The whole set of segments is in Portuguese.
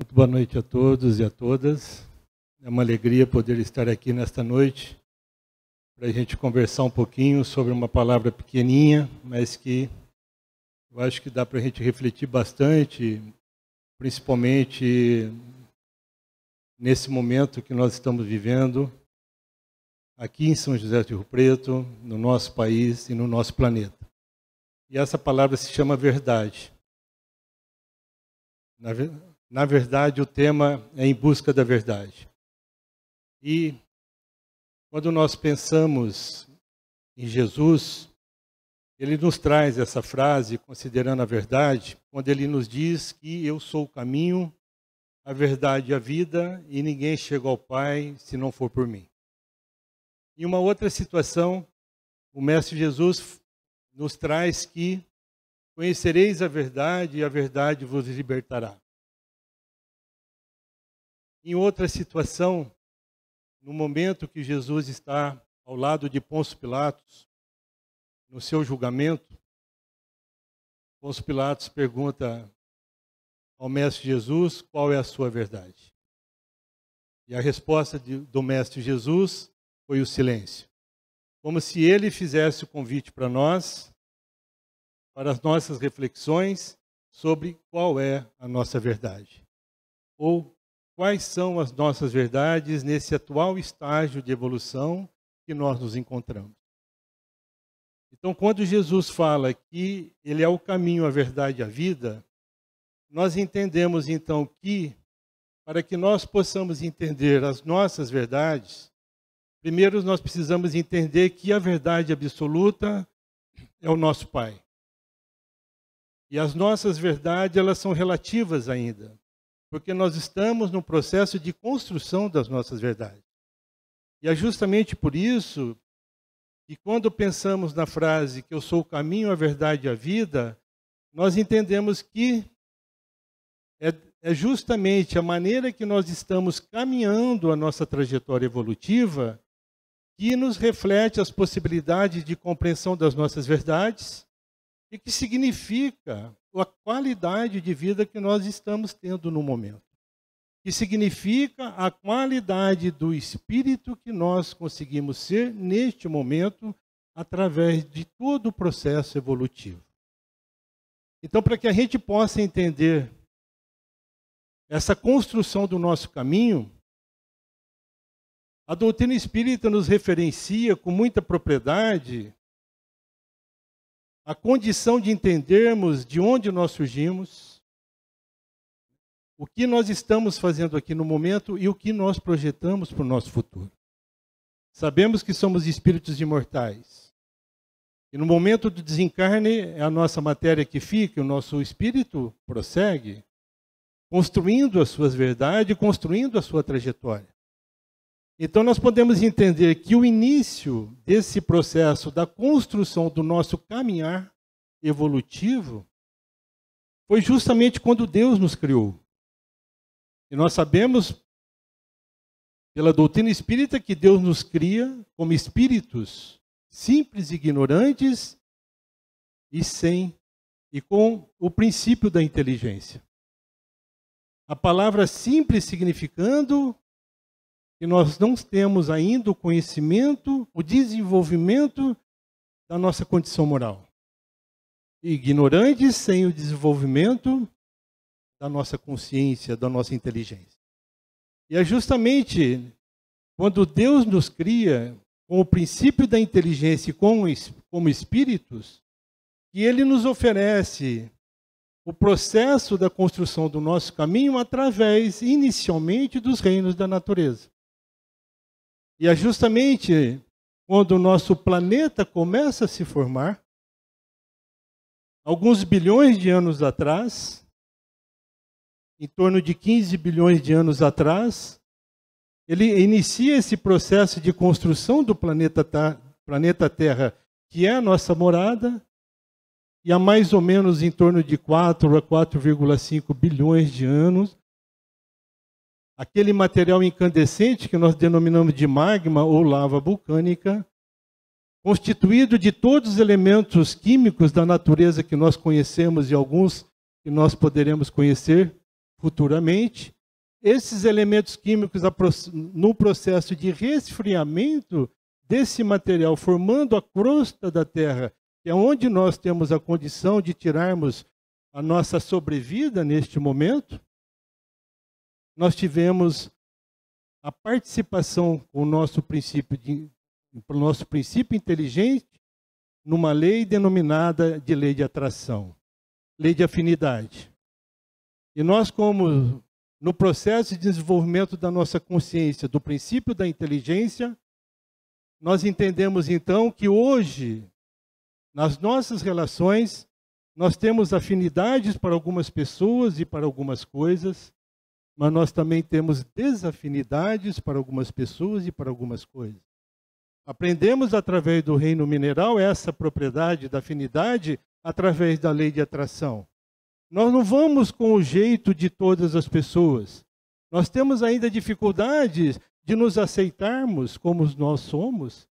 Muito boa noite a todos e a todas. É uma alegria poder estar aqui nesta noite para a gente conversar um pouquinho sobre uma palavra pequeninha, mas que eu acho que dá para a gente refletir bastante, principalmente nesse momento que nós estamos vivendo aqui em São José do Rio Preto, no nosso país e no nosso planeta. E essa palavra se chama verdade. Na, verdade, o tema é em busca da verdade. E quando nós pensamos em Jesus, ele nos traz essa frase, considerando a verdade, quando ele nos diz que eu sou o caminho, a verdade e a vida, e ninguém chega ao Pai se não for por mim. Em uma outra situação, o Mestre Jesus nos traz que conhecereis a verdade e a verdade vos libertará. Em outra situação, no momento que Jesus está ao lado de Pôncio Pilatos, no seu julgamento, Pôncio Pilatos pergunta ao Mestre Jesus qual é a sua verdade. E a resposta do Mestre Jesus foi o silêncio. Como se ele fizesse o convite para nós, para as nossas reflexões sobre qual é a nossa verdade. Ou quais são as nossas verdades nesse atual estágio de evolução que nós nos encontramos. Então, quando Jesus fala que Ele é o caminho, a verdade e a vida, nós entendemos então que, para que nós possamos entender as nossas verdades, primeiro nós precisamos entender que a verdade absoluta é o nosso Pai. E as nossas verdades, elas são relativas ainda porque nós estamos no processo de construção das nossas verdades. E é justamente por isso que quando pensamos na frase que eu sou o caminho, a verdade e a vida, nós entendemos que é, é justamente a maneira que nós estamos caminhando a nossa trajetória evolutiva que nos reflete as possibilidades de compreensão das nossas verdades e que significa a qualidade de vida que nós estamos tendo no momento. Que significa a qualidade do espírito que nós conseguimos ser neste momento através de todo o processo evolutivo. Então, para que a gente possa entender essa construção do nosso caminho, a doutrina espírita nos referencia com muita propriedade a condição de entendermos de onde nós surgimos, o que nós estamos fazendo aqui no momento e o que nós projetamos para o nosso futuro. Sabemos que somos espíritos imortais. E no momento do desencarne, é a nossa matéria que fica, o nosso espírito prossegue, construindo as suas verdades, construindo a sua trajetória. Então, nós podemos entender que o início desse processo da construção do nosso caminhar evolutivo foi justamente quando Deus nos criou. E nós sabemos, pela doutrina espírita, que Deus nos cria como espíritos simples, ignorantes e sem, e com o princípio da inteligência. A palavra simples significando que nós não temos ainda o conhecimento, o desenvolvimento da nossa condição moral. Ignorantes sem o desenvolvimento da nossa consciência, da nossa inteligência. E é justamente quando Deus nos cria com o princípio da inteligência como, como espíritos, que Ele nos oferece o processo da construção do nosso caminho através, inicialmente, dos reinos da natureza. E é justamente quando o nosso planeta começa a se formar, alguns bilhões de anos atrás, em torno de 15 bilhões de anos atrás, ele inicia esse processo de construção do planeta, planeta Terra, que é a nossa morada, e há mais ou menos em torno de 4 a 4,5 bilhões de anos, aquele material incandescente que nós denominamos de magma ou lava vulcânica, constituído de todos os elementos químicos da natureza que nós conhecemos e alguns que nós poderemos conhecer futuramente, esses elementos químicos no processo de resfriamento desse material, formando a crosta da Terra, que é onde nós temos a condição de tirarmos a nossa sobrevida neste momento, nós tivemos a participação com o nosso princípio, de, o nosso princípio inteligente numa lei denominada de lei de atração, lei de afinidade. E nós, como no processo de desenvolvimento da nossa consciência, do princípio da inteligência, nós entendemos então que hoje, nas nossas relações, nós temos afinidades para algumas pessoas e para algumas coisas, mas nós também temos desafinidades para algumas pessoas e para algumas coisas. Aprendemos através do reino mineral essa propriedade da afinidade através da lei de atração. Nós não vamos com o jeito de todas as pessoas. Nós temos ainda dificuldades de nos aceitarmos como nós somos,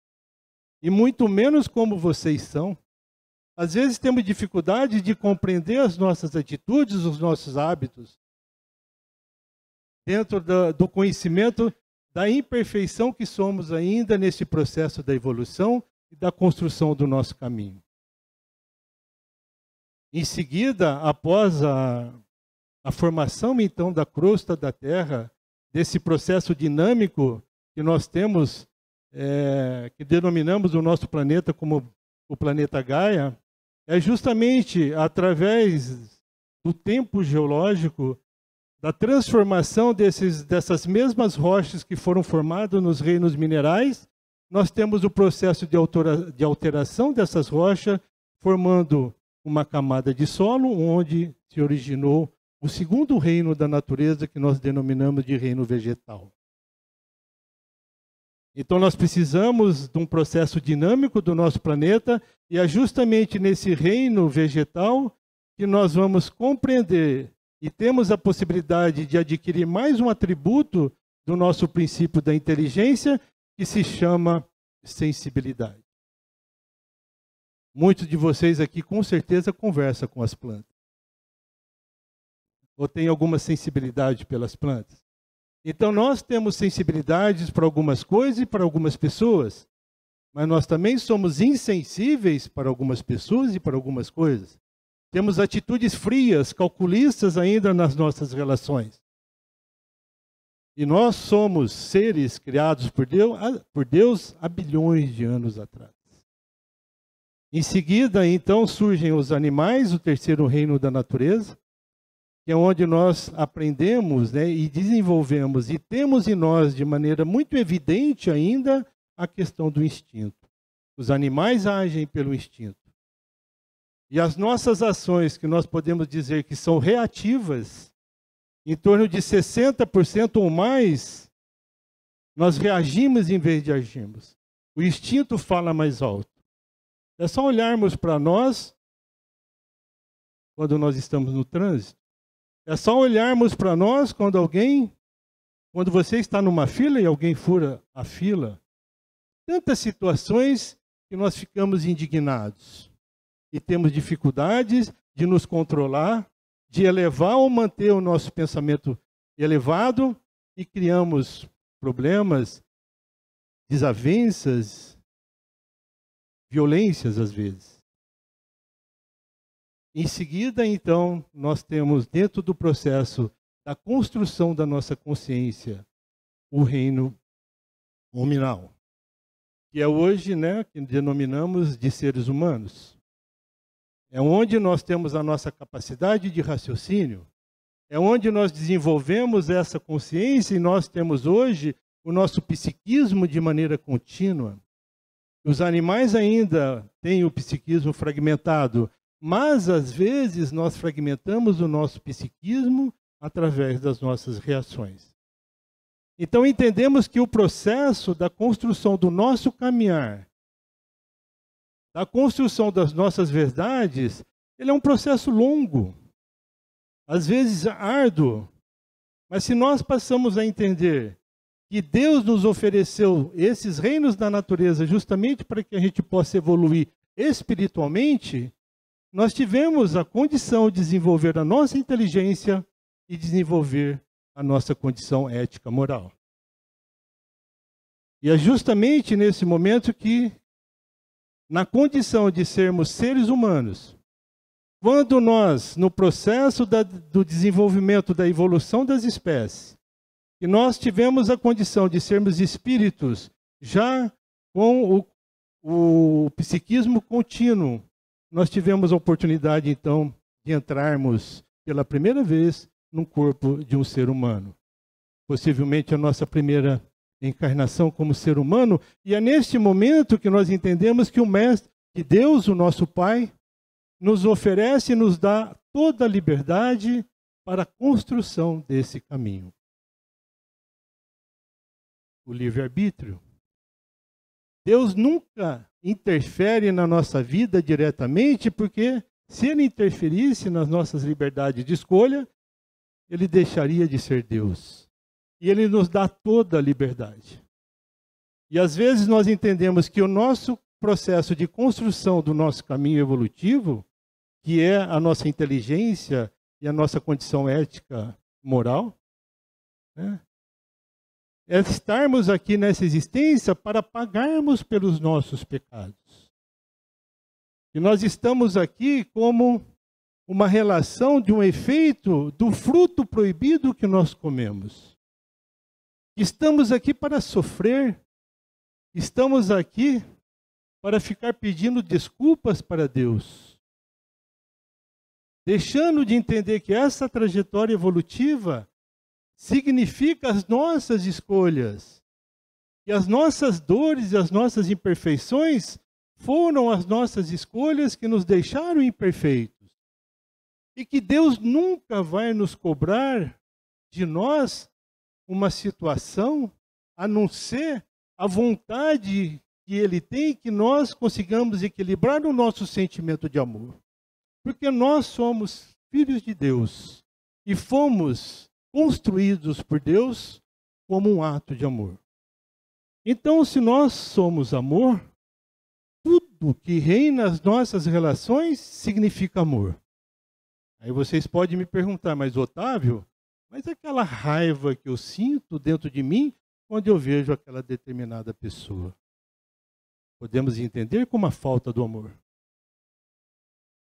e muito menos como vocês são. Às vezes temos dificuldade de compreender as nossas atitudes, os nossos hábitos, dentro do, do conhecimento da imperfeição que somos ainda nesse processo da evolução e da construção do nosso caminho. Em seguida, após a, a formação então da crosta da Terra, desse processo dinâmico que nós temos, é, que denominamos o nosso planeta como o planeta Gaia, é justamente através do tempo geológico, da transformação desses, dessas mesmas rochas que foram formadas nos reinos minerais, nós temos o processo de, de alteração dessas rochas, formando uma camada de solo onde se originou o segundo reino da natureza que nós denominamos de reino vegetal. Então nós precisamos de um processo dinâmico do nosso planeta e é justamente nesse reino vegetal que nós vamos compreender e temos a possibilidade de adquirir mais um atributo do nosso princípio da inteligência que se chama sensibilidade. Muitos de vocês aqui com certeza conversam com as plantas. Ou tem alguma sensibilidade pelas plantas. Então nós temos sensibilidades para algumas coisas e para algumas pessoas, mas nós também somos insensíveis para algumas pessoas e para algumas coisas. Temos atitudes frias, calculistas ainda nas nossas relações. E nós somos seres criados por Deus, por Deus há bilhões de anos atrás. Em seguida, então, surgem os animais, o terceiro reino da natureza, que é onde nós aprendemos né, e desenvolvemos, e temos em nós de maneira muito evidente ainda a questão do instinto. Os animais agem pelo instinto. E as nossas ações, que nós podemos dizer que são reativas, em torno de 60% ou mais, nós reagimos em vez de agirmos. O instinto fala mais alto. É só olharmos para nós quando nós estamos no trânsito. É só olharmos para nós quando alguém, quando você está numa fila e alguém fura a fila. Tantas situações que nós ficamos indignados e temos dificuldades de nos controlar, de elevar ou manter o nosso pensamento elevado e criamos problemas, desavenças, violências às vezes. Em seguida, então, nós temos dentro do processo da construção da nossa consciência o reino nominal, que é hoje, né, que denominamos de seres humanos. É onde nós temos a nossa capacidade de raciocínio, é onde nós desenvolvemos essa consciência e nós temos hoje o nosso psiquismo de maneira contínua. Os animais ainda têm o psiquismo fragmentado, mas às vezes nós fragmentamos o nosso psiquismo através das nossas reações. Então entendemos que o processo da construção do nosso caminhar, da construção das nossas verdades, ele é um processo longo, às vezes árduo, mas se nós passamos a entender que Deus nos ofereceu esses reinos da natureza justamente para que a gente possa evoluir espiritualmente, nós tivemos a condição de desenvolver a nossa inteligência, e desenvolver a nossa condição ética moral. E é justamente nesse momento que, na condição de sermos seres humanos, quando nós, no processo da, do desenvolvimento da evolução das espécies, que nós tivemos a condição de sermos espíritos já com o, o psiquismo contínuo, nós tivemos a oportunidade então de entrarmos pela primeira vez no corpo de um ser humano. Possivelmente a nossa primeira encarnação como ser humano, e é neste momento que nós entendemos que o mestre, que Deus, o nosso Pai, nos oferece e nos dá toda a liberdade para a construção desse caminho. O livre-arbítrio. Deus nunca interfere na nossa vida diretamente, porque se ele interferisse nas nossas liberdades de escolha, ele deixaria de ser Deus. E ele nos dá toda a liberdade. E às vezes nós entendemos que o nosso processo de construção do nosso caminho evolutivo, que é a nossa inteligência e a nossa condição ética moral, né, é estarmos aqui nessa existência para pagarmos pelos nossos pecados. E nós estamos aqui como uma relação de um efeito do fruto proibido que nós comemos. Estamos aqui para sofrer, estamos aqui para ficar pedindo desculpas para Deus, deixando de entender que essa trajetória evolutiva significa as nossas escolhas, e as nossas dores e as nossas imperfeições foram as nossas escolhas que nos deixaram imperfeitos. E que Deus nunca vai nos cobrar de nós uma situação a não ser a vontade que Ele tem que nós consigamos equilibrar o nosso sentimento de amor. Porque nós somos filhos de Deus e fomos construídos por Deus como um ato de amor. Então, se nós somos amor, tudo que reina nas nossas relações significa amor. Aí vocês podem me perguntar, mas Otávio, mas aquela raiva que eu sinto dentro de mim quando eu vejo aquela determinada pessoa. Podemos entender como a falta do amor.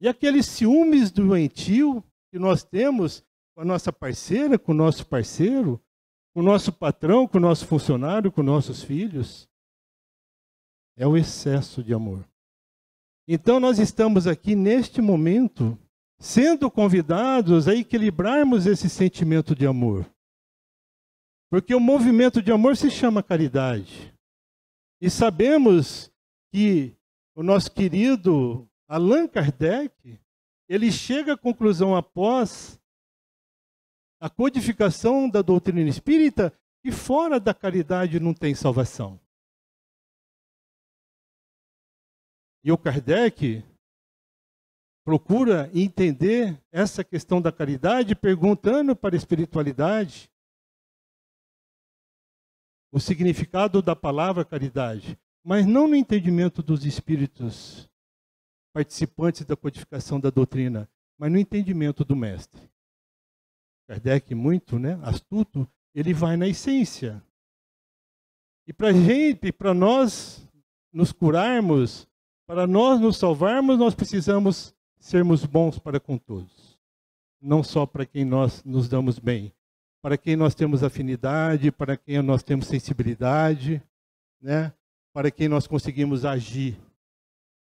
E aqueles ciúmes doentio que nós temos com a nossa parceira, com o nosso parceiro, com o nosso patrão, com o nosso funcionário, com nossos filhos é o excesso de amor. Então nós estamos aqui neste momento sendo convidados a equilibrarmos esse sentimento de amor. Porque o movimento de amor se chama caridade. E sabemos que o nosso querido Allan Kardec, ele chega à conclusão após a codificação da doutrina espírita que fora da caridade não tem salvação. E o Kardec procura entender essa questão da caridade perguntando para a espiritualidade o significado da palavra caridade, mas não no entendimento dos espíritos participantes da codificação da doutrina, mas no entendimento do mestre. Kardec, muito né, astuto, ele vai na essência. E para gente, para nós nos curarmos, para nós nos salvarmos, nós precisamos sermos bons para com todos. Não só para quem nós nos damos bem, para quem nós temos afinidade, para quem nós temos sensibilidade, né? para quem nós conseguimos agir.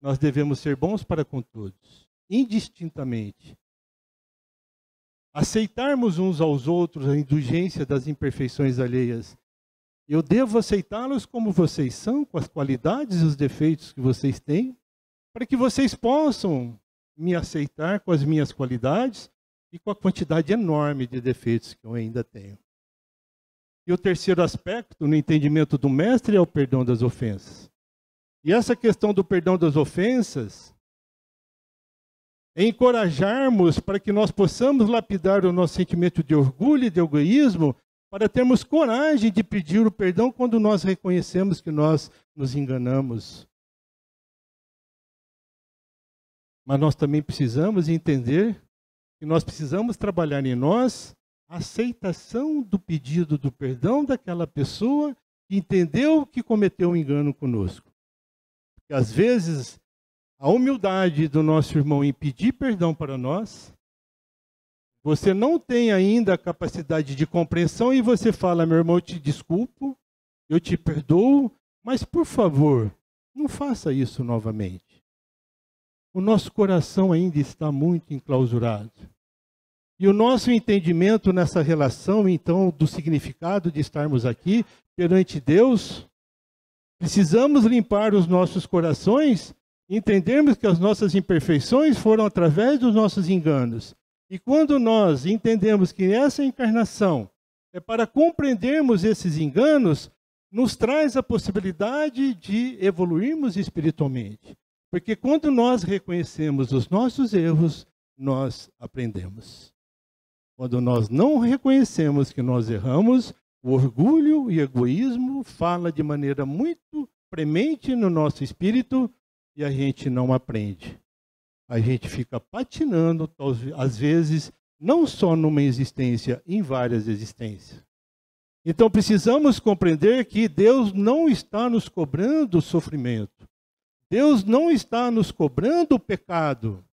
Nós devemos ser bons para com todos, indistintamente. Aceitarmos uns aos outros a indulgência das imperfeições alheias eu devo aceitá-los como vocês são, com as qualidades e os defeitos que vocês têm, para que vocês possam me aceitar com as minhas qualidades e com a quantidade enorme de defeitos que eu ainda tenho. E o terceiro aspecto, no entendimento do mestre, é o perdão das ofensas. E essa questão do perdão das ofensas é encorajarmos para que nós possamos lapidar o nosso sentimento de orgulho e de egoísmo para termos coragem de pedir o perdão quando nós reconhecemos que nós nos enganamos. Mas nós também precisamos entender que nós precisamos trabalhar em nós aceitação do pedido do perdão daquela pessoa que entendeu que cometeu um engano conosco. Porque às vezes a humildade do nosso irmão em pedir perdão para nós, você não tem ainda a capacidade de compreensão e você fala, meu irmão, eu te desculpo, eu te perdoo, mas por favor, não faça isso novamente. O nosso coração ainda está muito enclausurado. E o nosso entendimento nessa relação, então, do significado de estarmos aqui perante Deus, precisamos limpar os nossos corações, entendermos que as nossas imperfeições foram através dos nossos enganos. E quando nós entendemos que essa encarnação é para compreendermos esses enganos, nos traz a possibilidade de evoluirmos espiritualmente. Porque quando nós reconhecemos os nossos erros, nós aprendemos. Quando nós não reconhecemos que nós erramos, o orgulho e egoísmo fala de maneira muito premente no nosso espírito e a gente não aprende. A gente fica patinando, às vezes, não só numa existência, em várias existências. Então precisamos compreender que Deus não está nos cobrando sofrimento. Deus não está nos cobrando o pecado.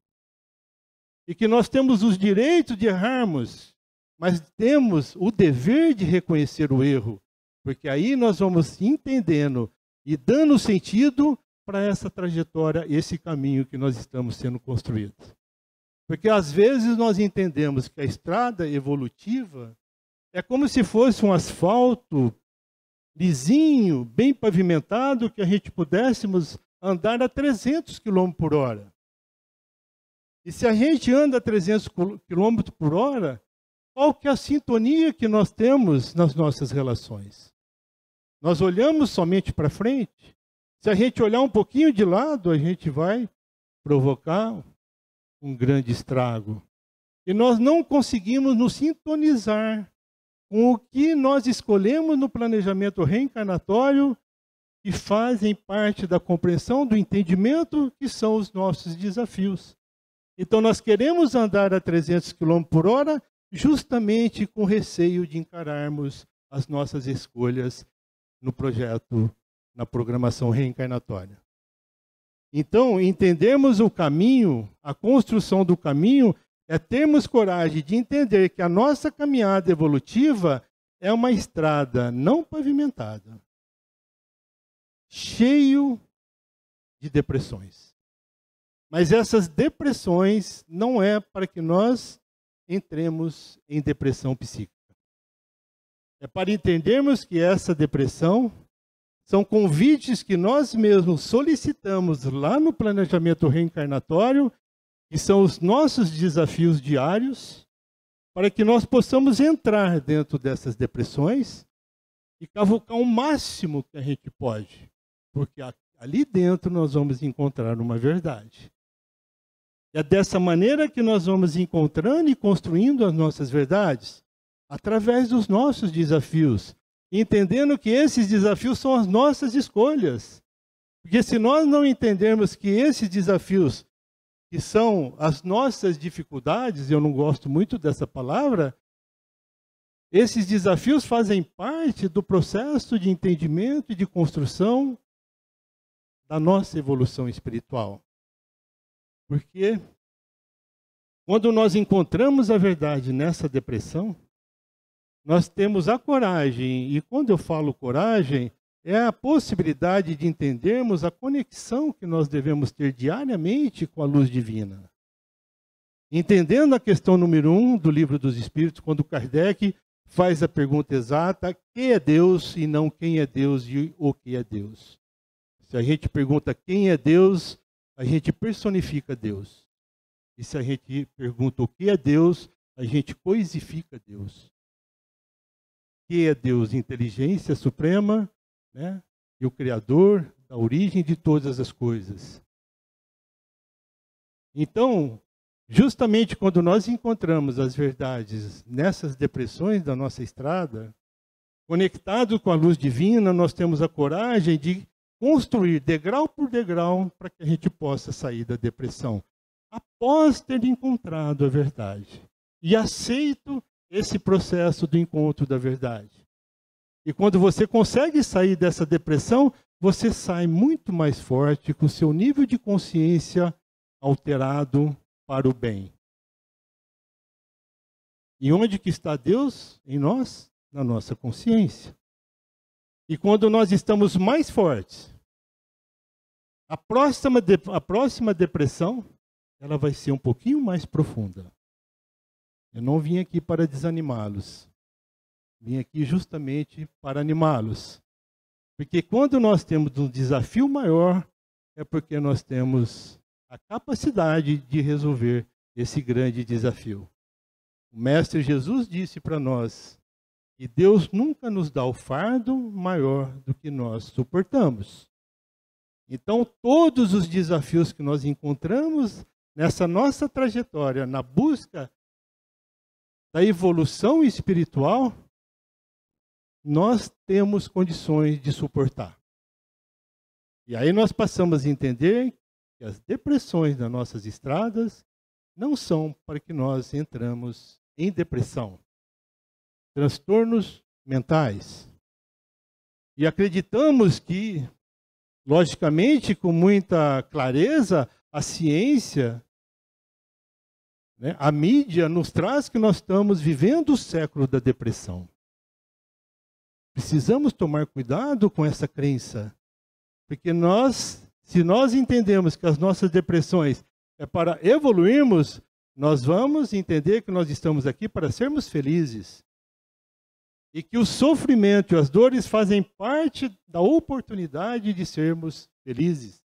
E que nós temos os direitos de errarmos, mas temos o dever de reconhecer o erro, porque aí nós vamos entendendo e dando sentido para essa trajetória, esse caminho que nós estamos sendo construídos. Porque às vezes nós entendemos que a estrada evolutiva é como se fosse um asfalto lisinho, bem pavimentado, que a gente pudéssemos andar a 300 km por hora. E se a gente anda a 300 km por hora, qual que é a sintonia que nós temos nas nossas relações? Nós olhamos somente para frente. Se a gente olhar um pouquinho de lado, a gente vai provocar um grande estrago. E nós não conseguimos nos sintonizar com o que nós escolhemos no planejamento reencarnatório que fazem parte da compreensão do entendimento que são os nossos desafios. Então nós queremos andar a 300 km por hora justamente com receio de encararmos as nossas escolhas no projeto, na programação reencarnatória. Então, entendermos o caminho, a construção do caminho, é termos coragem de entender que a nossa caminhada evolutiva é uma estrada não pavimentada, cheio de depressões. Mas essas depressões não é para que nós entremos em depressão psíquica. É para entendermos que essa depressão são convites que nós mesmos solicitamos lá no planejamento reencarnatório que são os nossos desafios diários, para que nós possamos entrar dentro dessas depressões e cavucar o máximo que a gente pode, porque ali dentro nós vamos encontrar uma verdade. É dessa maneira que nós vamos encontrando e construindo as nossas verdades, através dos nossos desafios, entendendo que esses desafios são as nossas escolhas. Porque se nós não entendermos que esses desafios que são as nossas dificuldades, eu não gosto muito dessa palavra, esses desafios fazem parte do processo de entendimento e de construção da nossa evolução espiritual. Porque quando nós encontramos a verdade nessa depressão, nós temos a coragem, e quando eu falo coragem, é a possibilidade de entendermos a conexão que nós devemos ter diariamente com a luz divina. Entendendo a questão número um do livro dos Espíritos, quando Kardec faz a pergunta exata: quem é Deus e não quem é Deus e o que é Deus? A gente pergunta quem é Deus, a gente personifica Deus. E se a gente pergunta o que é Deus, a gente coisifica Deus. O que é Deus? Inteligência suprema, né? e o Criador da origem de todas as coisas. Então, justamente quando nós encontramos as verdades nessas depressões da nossa estrada, conectado com a luz divina, nós temos a coragem de construir degrau por degrau para que a gente possa sair da depressão, após ter encontrado a verdade e aceito esse processo do encontro da verdade. E quando você consegue sair dessa depressão, você sai muito mais forte, com seu nível de consciência alterado para o bem. E onde que está Deus? Em nós, na nossa consciência. E quando nós estamos mais fortes, a próxima, a próxima depressão, ela vai ser um pouquinho mais profunda. Eu não vim aqui para desanimá-los. Vim aqui justamente para animá-los. Porque quando nós temos um desafio maior, é porque nós temos a capacidade de resolver esse grande desafio. O Mestre Jesus disse para nós que Deus nunca nos dá o fardo maior do que nós suportamos. Então, todos os desafios que nós encontramos nessa nossa trajetória, na busca da evolução espiritual, nós temos condições de suportar. E aí nós passamos a entender que as depressões das nossas estradas não são para que nós entramos em depressão. Transtornos mentais. E acreditamos que, logicamente, com muita clareza, a ciência, né, a mídia nos traz que nós estamos vivendo o século da depressão. Precisamos tomar cuidado com essa crença, porque nós, se nós entendemos que as nossas depressões é para evoluirmos, nós vamos entender que nós estamos aqui para sermos felizes. E que o sofrimento e as dores fazem parte da oportunidade de sermos felizes.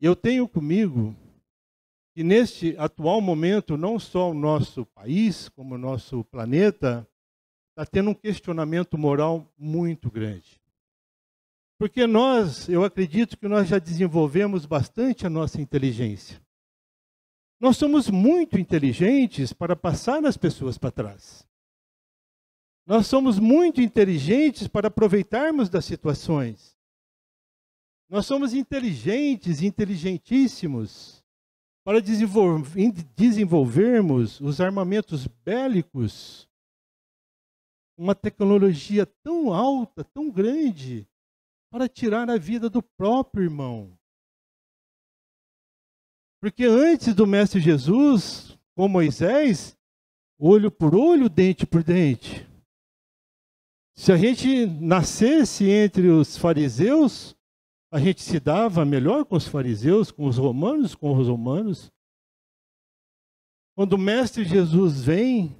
Eu tenho comigo que neste atual momento, não só o nosso país, como o nosso planeta, está tendo um questionamento moral muito grande. Porque nós, eu acredito que nós já desenvolvemos bastante a nossa inteligência. Nós somos muito inteligentes para passar as pessoas para trás. Nós somos muito inteligentes para aproveitarmos das situações. Nós somos inteligentes, inteligentíssimos para desenvolvermos os armamentos bélicos, uma tecnologia tão alta, tão grande, para tirar a vida do próprio irmão. Porque antes do Mestre Jesus, com Moisés, olho por olho, dente por dente. Se a gente nascesse entre os fariseus, a gente se dava melhor com os fariseus, com os romanos, com os romanos. Quando o Mestre Jesus vem,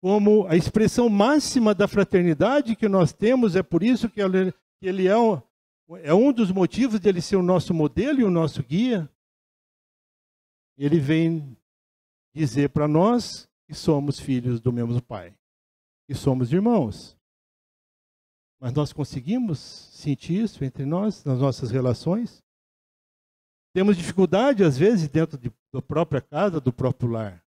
como a expressão máxima da fraternidade que nós temos, é por isso que ele é um, é um dos motivos de ele ser o nosso modelo e o nosso guia. Ele vem dizer para nós que somos filhos do mesmo Pai, que somos irmãos. Mas nós conseguimos sentir isso entre nós, nas nossas relações? Temos dificuldade, às vezes, dentro de, da própria casa, do próprio lar.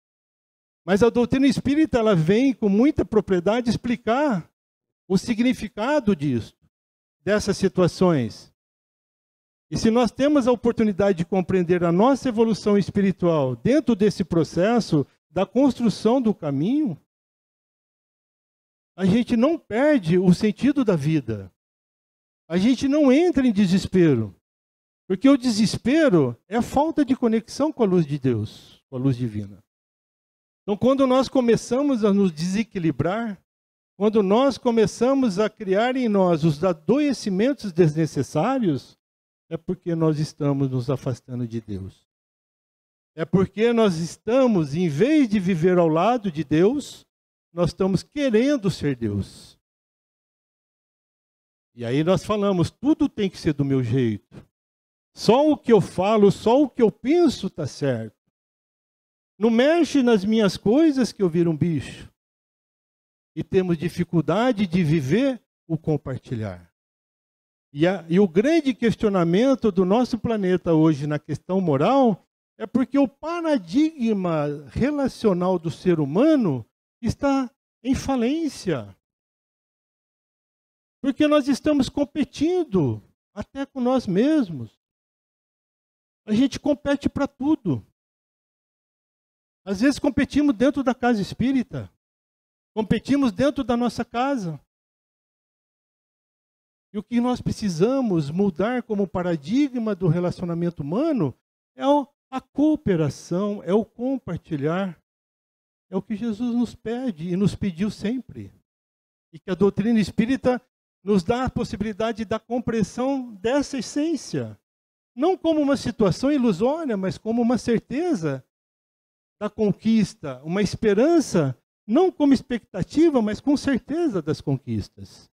Mas a doutrina espírita ela vem com muita propriedade explicar o significado disso, dessas situações. E se nós temos a oportunidade de compreender a nossa evolução espiritual dentro desse processo da construção do caminho, a gente não perde o sentido da vida. A gente não entra em desespero. Porque o desespero é a falta de conexão com a luz de Deus, com a luz divina. Então, quando nós começamos a nos desequilibrar, quando nós começamos a criar em nós os adoecimentos desnecessários, é porque nós estamos nos afastando de Deus. É porque nós estamos, em vez de viver ao lado de Deus, nós estamos querendo ser Deus. E aí nós falamos, tudo tem que ser do meu jeito. Só o que eu falo, só o que eu penso está certo. Não mexe nas minhas coisas que eu viro um bicho. E temos dificuldade de viver o compartilhar. E, a, e o grande questionamento do nosso planeta hoje na questão moral é porque o paradigma relacional do ser humano está em falência. Porque nós estamos competindo até com nós mesmos. A gente compete para tudo. Às vezes competimos dentro da casa espírita, competimos dentro da nossa casa. E o que nós precisamos mudar como paradigma do relacionamento humano é a cooperação, é o compartilhar. É o que Jesus nos pede e nos pediu sempre. E que a doutrina espírita nos dá a possibilidade da compreensão dessa essência. Não como uma situação ilusória, mas como uma certeza da conquista, uma esperança, não como expectativa, mas com certeza das conquistas.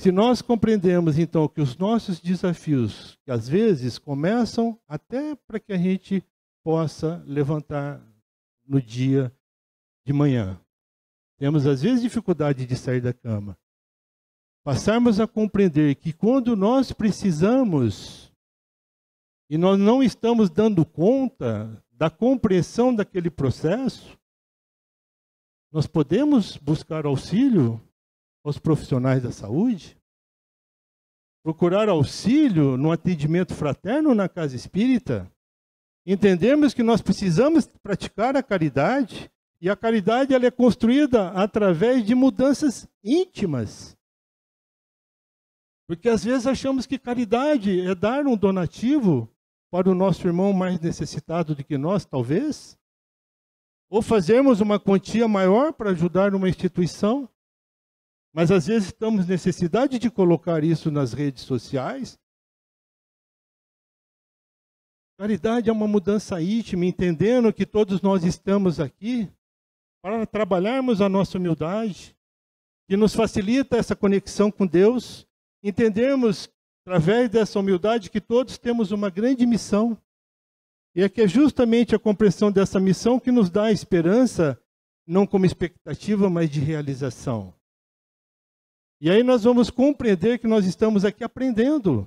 Se nós compreendemos então que os nossos desafios, que às vezes começam até para que a gente possa levantar no dia de manhã. Temos às vezes dificuldade de sair da cama. Passarmos a compreender que quando nós precisamos e nós não estamos dando conta da compreensão daquele processo, nós podemos buscar auxílio aos profissionais da saúde, procurar auxílio no atendimento fraterno na casa espírita, entendemos que nós precisamos praticar a caridade e a caridade ela é construída através de mudanças íntimas. Porque às vezes achamos que caridade é dar um donativo para o nosso irmão mais necessitado do que nós, talvez, ou fazermos uma quantia maior para ajudar uma instituição. Mas às vezes estamos necessidade de colocar isso nas redes sociais. Caridade é uma mudança íntima, entendendo que todos nós estamos aqui para trabalharmos a nossa humildade, que nos facilita essa conexão com Deus, entendermos através dessa humildade que todos temos uma grande missão. E é que é justamente a compreensão dessa missão que nos dá a esperança, não como expectativa, mas de realização. E aí nós vamos compreender que nós estamos aqui aprendendo,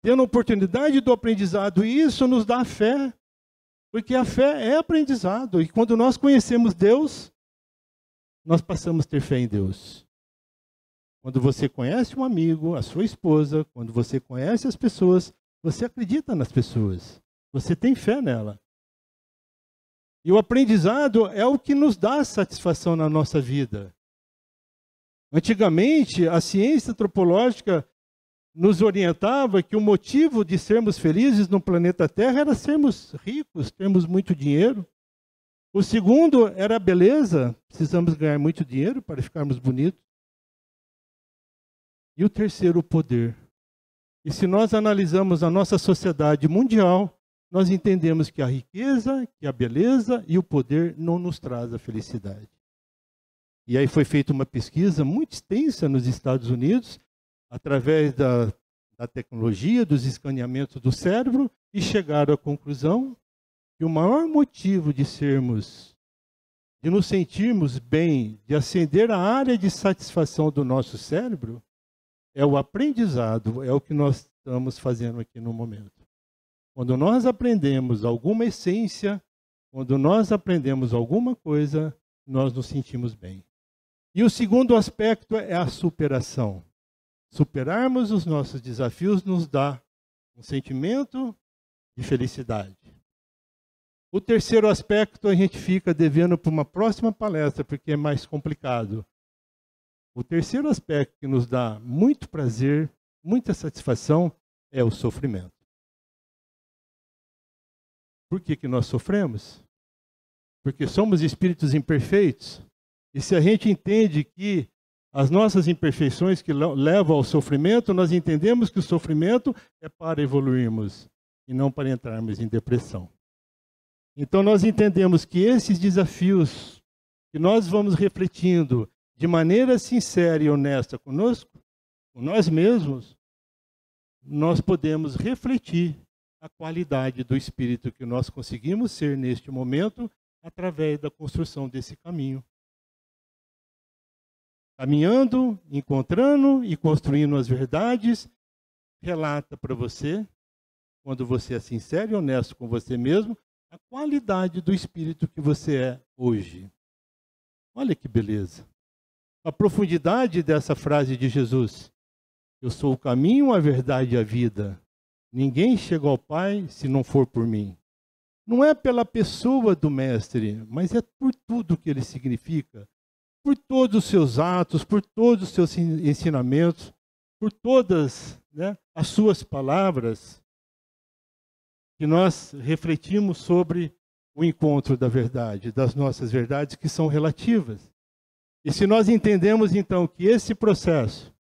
tendo oportunidade do aprendizado, e isso nos dá fé, porque a fé é aprendizado, e quando nós conhecemos Deus, nós passamos a ter fé em Deus. Quando você conhece um amigo, a sua esposa, quando você conhece as pessoas, você acredita nas pessoas, você tem fé nela. E o aprendizado é o que nos dá satisfação na nossa vida. Antigamente, a ciência antropológica nos orientava que o motivo de sermos felizes no planeta Terra era sermos ricos, termos muito dinheiro. O segundo era a beleza, precisamos ganhar muito dinheiro para ficarmos bonitos. E o terceiro, o poder. E se nós analisamos a nossa sociedade mundial, nós entendemos que a riqueza, que a beleza e o poder não nos traz a felicidade. E aí foi feita uma pesquisa muito extensa nos Estados Unidos, através da, da tecnologia, dos escaneamentos do cérebro, e chegaram à conclusão que o maior motivo de sermos, de nos sentirmos bem, de acender a área de satisfação do nosso cérebro, é o aprendizado, é o que nós estamos fazendo aqui no momento. Quando nós aprendemos alguma essência, quando nós aprendemos alguma coisa, nós nos sentimos bem. E o segundo aspecto é a superação. Superarmos os nossos desafios nos dá um sentimento de felicidade. O terceiro aspecto a gente fica devendo para uma próxima palestra, porque é mais complicado. O terceiro aspecto que nos dá muito prazer, muita satisfação, é o sofrimento. Por que, que nós sofremos? Porque somos espíritos imperfeitos. E se a gente entende que as nossas imperfeições que levam ao sofrimento, nós entendemos que o sofrimento é para evoluirmos e não para entrarmos em depressão. Então nós entendemos que esses desafios que nós vamos refletindo de maneira sincera e honesta conosco, com nós mesmos, nós podemos refletir a qualidade do espírito que nós conseguimos ser neste momento através da construção desse caminho caminhando, encontrando e construindo as verdades, relata para você, quando você é sincero e honesto com você mesmo, a qualidade do espírito que você é hoje. Olha que beleza. A profundidade dessa frase de Jesus. Eu sou o caminho, a verdade e a vida. Ninguém chega ao Pai se não for por mim. Não é pela pessoa do Mestre, mas é por tudo que ele significa, por todos os seus atos, por todos os seus ensinamentos, por todas né, as suas palavras, que nós refletimos sobre o encontro da verdade, das nossas verdades que são relativas. E se nós entendemos então que esse processo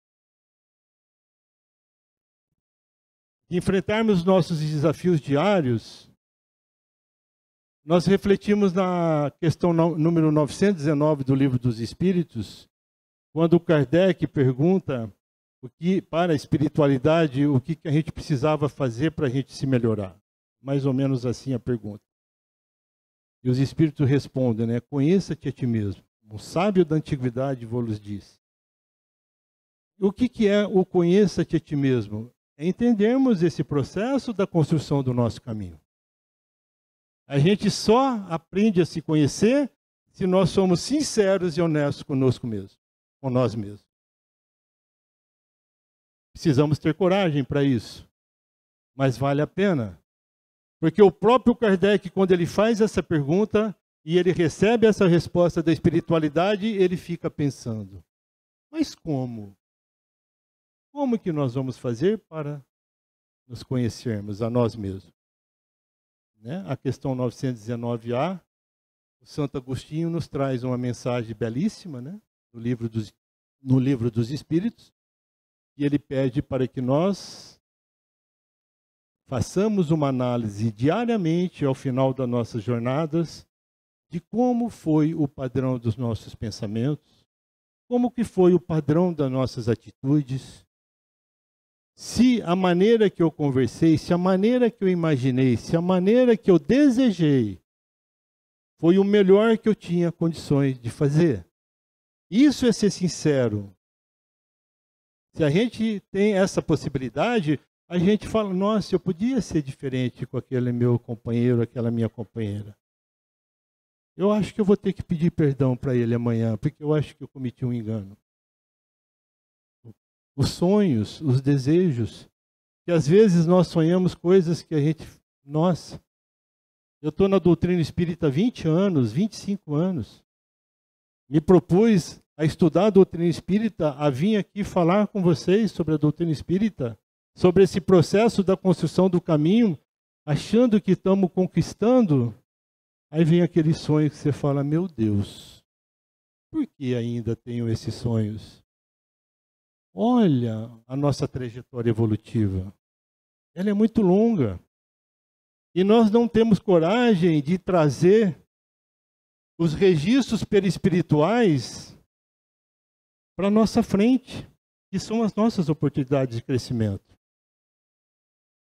de enfrentarmos nossos desafios diários, nós refletimos na questão número 919 do Livro dos Espíritos, quando Kardec pergunta o que para a espiritualidade, o que a gente precisava fazer para a gente se melhorar. Mais ou menos assim a pergunta. E os espíritos respondem, né? Conheça-te a ti mesmo. O sábio da antiguidade vos diz. O que, que é o conheça-te a ti mesmo? É entendermos esse processo da construção do nosso caminho. A gente só aprende a se conhecer se nós somos sinceros e honestos conosco mesmo, com nós mesmos. Precisamos ter coragem para isso, mas vale a pena. Porque o próprio Kardec, quando ele faz essa pergunta e ele recebe essa resposta da espiritualidade, ele fica pensando: mas como? Como que nós vamos fazer para nos conhecermos a nós mesmos? Né? A questão 919A, o Santo Agostinho nos traz uma mensagem belíssima né? no, livro dos, no livro dos Espíritos, e ele pede para que nós façamos uma análise diariamente ao final das nossas jornadas de como foi o padrão dos nossos pensamentos, como que foi o padrão das nossas atitudes, se a maneira que eu conversei, se a maneira que eu imaginei, se a maneira que eu desejei foi o melhor que eu tinha condições de fazer. Isso é ser sincero. Se a gente tem essa possibilidade, a gente fala: nossa, eu podia ser diferente com aquele meu companheiro, aquela minha companheira. Eu acho que eu vou ter que pedir perdão para ele amanhã, porque eu acho que eu cometi um engano os sonhos, os desejos. Que às vezes nós sonhamos coisas que a gente. Nossa, eu estou na doutrina espírita há 20 anos, 25 anos. Me propus a estudar a doutrina espírita, a vir aqui falar com vocês sobre a doutrina espírita, sobre esse processo da construção do caminho, achando que estamos conquistando. Aí vem aquele sonho que você fala: Meu Deus, por que ainda tenho esses sonhos? Olha a nossa trajetória evolutiva. Ela é muito longa. E nós não temos coragem de trazer os registros perispirituais para a nossa frente, que são as nossas oportunidades de crescimento.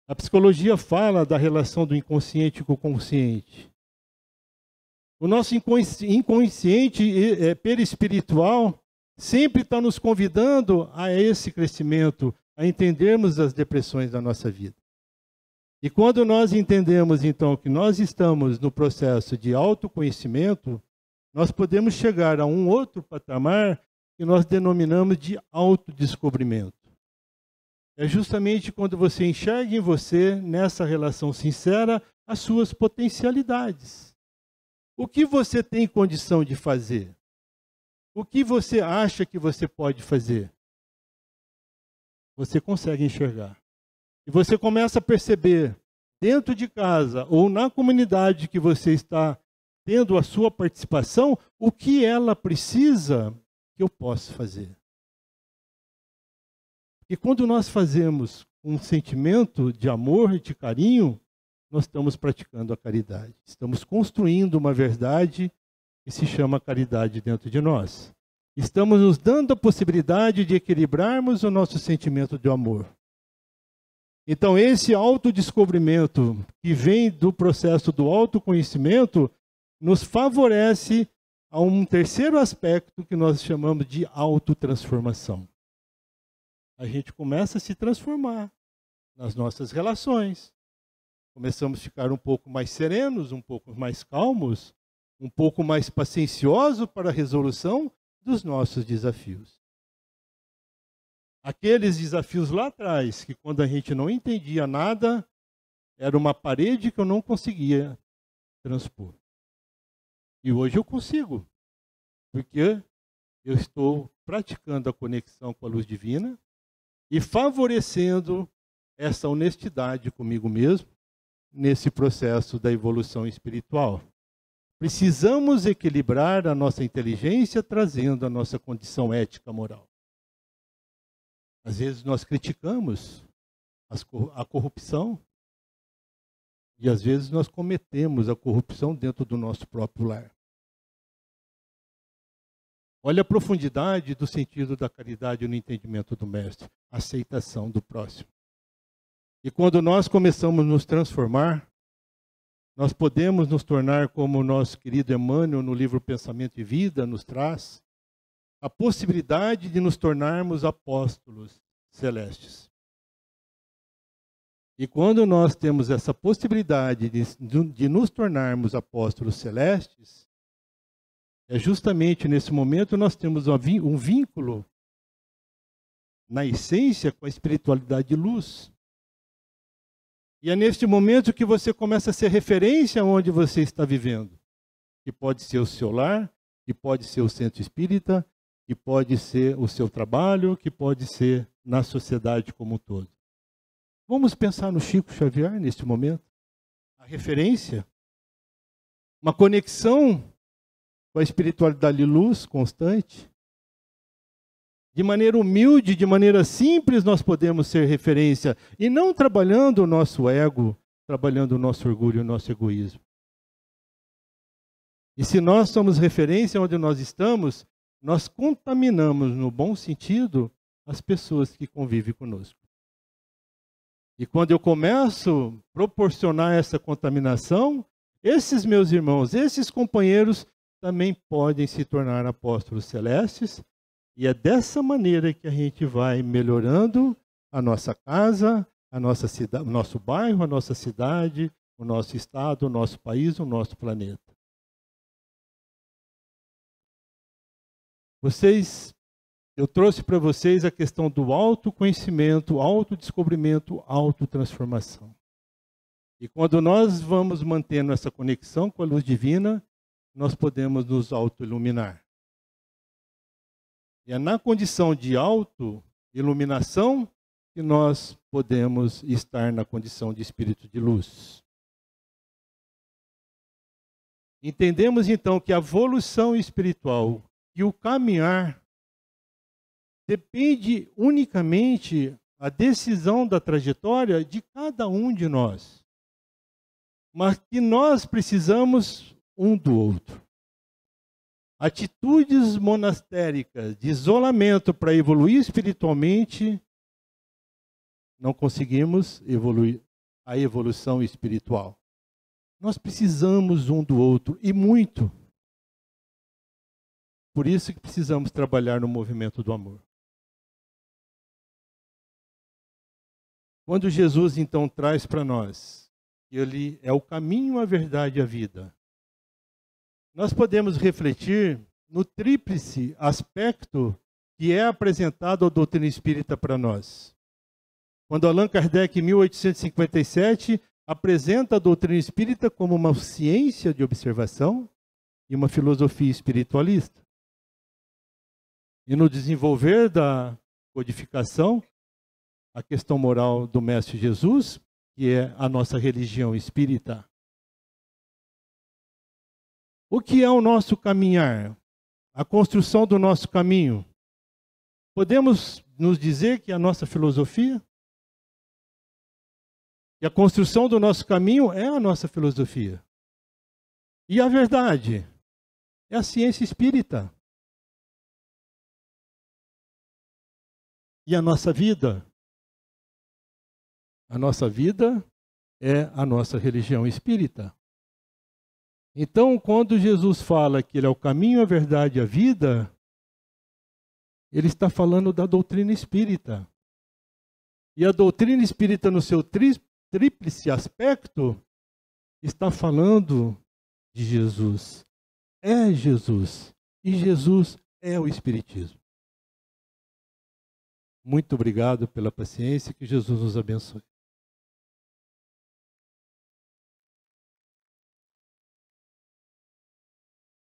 A psicologia fala da relação do inconsciente com o consciente. O nosso inconsciente é, perispiritual sempre está nos convidando a esse crescimento, a entendermos as depressões da nossa vida. E quando nós entendemos, então, que nós estamos no processo de autoconhecimento, nós podemos chegar a um outro patamar que nós denominamos de autodescobrimento. É justamente quando você enxerga em você, nessa relação sincera, as suas potencialidades. O que você tem condição de fazer? O que você acha que você pode fazer? Você consegue enxergar. E você começa a perceber, dentro de casa ou na comunidade que você está tendo a sua participação, o que ela precisa que eu possa fazer. E quando nós fazemos um sentimento de amor e de carinho, nós estamos praticando a caridade. Estamos construindo uma verdade que se chama caridade dentro de nós. Estamos nos dando a possibilidade de equilibrarmos o nosso sentimento de amor. Então, esse autodescobrimento que vem do processo do autoconhecimento nos favorece a um terceiro aspecto que nós chamamos de autotransformação. A gente começa a se transformar nas nossas relações. Começamos a ficar um pouco mais serenos, um pouco mais calmos, um pouco mais paciencioso para a resolução dos nossos desafios. Aqueles desafios lá atrás, que quando a gente não entendia nada, era uma parede que eu não conseguia transpor. E hoje eu consigo, porque eu estou praticando a conexão com a luz divina e favorecendo essa honestidade comigo mesmo nesse processo da evolução espiritual. Precisamos equilibrar a nossa inteligência trazendo a nossa condição ética moral. Às vezes nós criticamos a corrupção e às vezes nós cometemos a corrupção dentro do nosso próprio lar. Olha a profundidade do sentido da caridade no entendimento do Mestre, aceitação do próximo. E quando nós começamos a nos transformar, nós podemos nos tornar como o nosso querido Emmanuel no livro Pensamento e Vida nos traz, a possibilidade de nos tornarmos apóstolos celestes. E quando nós temos essa possibilidade de, de nos tornarmos apóstolos celestes, é justamente nesse momento nós temos um vínculo na essência com a espiritualidade de luz. E é neste momento que você começa a ser referência onde você está vivendo. Que pode ser o seu lar, que pode ser o centro espírita, que pode ser o seu trabalho, que pode ser na sociedade como um todo. Vamos pensar no Chico Xavier neste momento. A referência, uma conexão com a espiritualidade de luz constante. De maneira humilde, de maneira simples, nós podemos ser referência e não trabalhando o nosso ego, trabalhando o nosso orgulho o nosso egoísmo. E se nós somos referência onde nós estamos, nós contaminamos, no bom sentido, as pessoas que convivem conosco. E quando eu começo a proporcionar essa contaminação, esses meus irmãos, esses companheiros também podem se tornar apóstolos celestes e é dessa maneira que a gente vai melhorando a nossa casa, a nossa cidade, o nosso bairro, a nossa cidade, o nosso estado, o nosso país, o nosso planeta. Vocês, eu trouxe para vocês a questão do autoconhecimento, autodescobrimento, autotransformação. E quando nós vamos mantendo essa conexão com a luz divina, nós podemos nos autoiluminar. É na condição de auto-iluminação que nós podemos estar na condição de espírito de luz. Entendemos então que a evolução espiritual e o caminhar depende unicamente a decisão da trajetória de cada um de nós. Mas que nós precisamos um do outro. Atitudes monastéricas de isolamento para evoluir espiritualmente, não conseguimos evoluir a evolução espiritual. Nós precisamos um do outro e muito. Por isso que precisamos trabalhar no movimento do amor. Quando Jesus então traz para nós ele é o caminho, a verdade e a vida, nós podemos refletir no tríplice aspecto que é apresentado à doutrina espírita para nós. Quando Allan Kardec, em 1857, apresenta a doutrina espírita como uma ciência de observação e uma filosofia espiritualista. E no desenvolver da codificação, a questão moral do Mestre Jesus, que é a nossa religião espírita. O que é o nosso caminhar? A construção do nosso caminho. Podemos nos dizer que a nossa filosofia? E a construção do nosso caminho é a nossa filosofia. E a verdade é a ciência espírita. E a nossa vida? A nossa vida é a nossa religião espírita. Então, quando Jesus fala que Ele é o caminho, a verdade e a vida, Ele está falando da doutrina espírita. E a doutrina espírita, no seu tríplice aspecto, está falando de Jesus. É Jesus. E Jesus é o Espiritismo. Muito obrigado pela paciência, que Jesus nos abençoe.